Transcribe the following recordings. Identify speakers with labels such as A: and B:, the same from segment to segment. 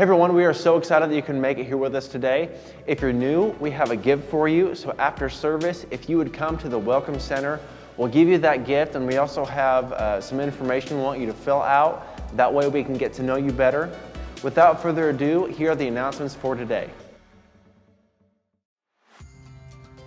A: Hey everyone, we are so excited that you can make it here with us today. If you're new, we have a gift for you. So after service, if you would come to the Welcome Center, we'll give you that gift and we also have uh, some information we want you to fill out. That way we can get to know you better. Without further ado, here are the announcements for today.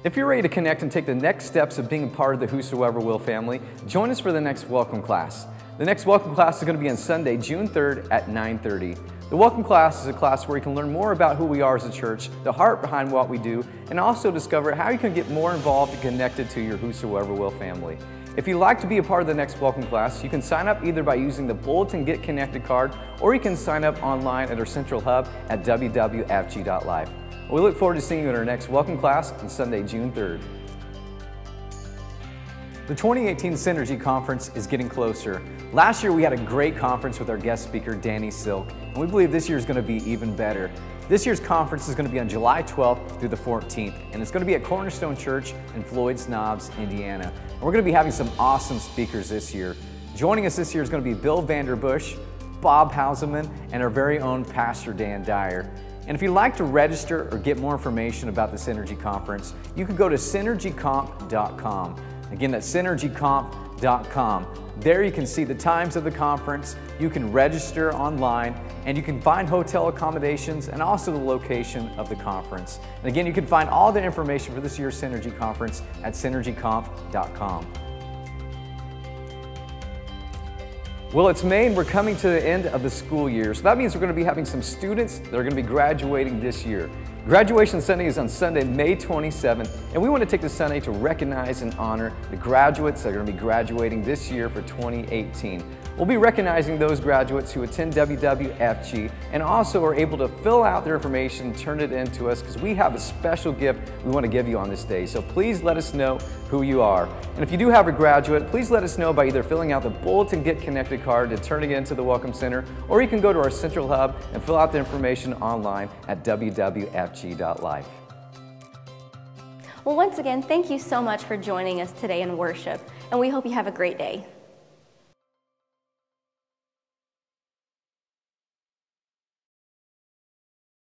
B: If you're ready to connect and take the next steps of being a part of the Whosoever Will family, join us for the next welcome class. The next welcome class is going to be on Sunday, June 3rd at 9:30. The welcome class is a class where you can learn more about who we are as a church, the heart behind what we do, and also discover how you can get more involved and connected to your Whosoever Will family. If you'd like to be a part of the next welcome class, you can sign up either by using the Bulletin Get Connected card or you can sign up online at our central hub at www.fg.life. We look forward to seeing you in our next welcome class on Sunday, June 3rd. The 2018 Synergy Conference is getting closer. Last year we had a great conference with our guest speaker, Danny Silk, and we believe this year is going to be even better. This year's conference is going to be on July 12th through the 14th, and it's going to be at Cornerstone Church in Floyd's Knobs, Indiana. And we're going to be having some awesome speakers this year. Joining us this year is going to be Bill Vanderbush, Bob Hauselman, and our very own Pastor Dan Dyer. And if you'd like to register or get more information about the Synergy Conference, you can go to synergycomp.com. Again, that's synergycomp.com. There you can see the times of the conference, you can register online, and you can find hotel accommodations and also the location of the conference. And again, you can find all the information for this year's Synergy Conference at synergycomp.com. Well, it's May and we're coming to the end of the school year. So that means we're going to be having some students that are going to be graduating this year. Graduation Sunday is on Sunday, May 27th, and we want to take this Sunday to recognize and honor the graduates that are going to be graduating this year for 2018. We'll be recognizing those graduates who attend WWFG and also are able to fill out their information, turn it in to us, because we have a special gift we want to give you on this day. So please let us know who you are. And if you do have a graduate, please let us know by either filling out the Bulletin Get Connected card and turning it into the Welcome Center, or you can go to our central hub and fill out the information online at
C: Well, once again, thank you so much for joining us today in worship, and we hope you have a great day.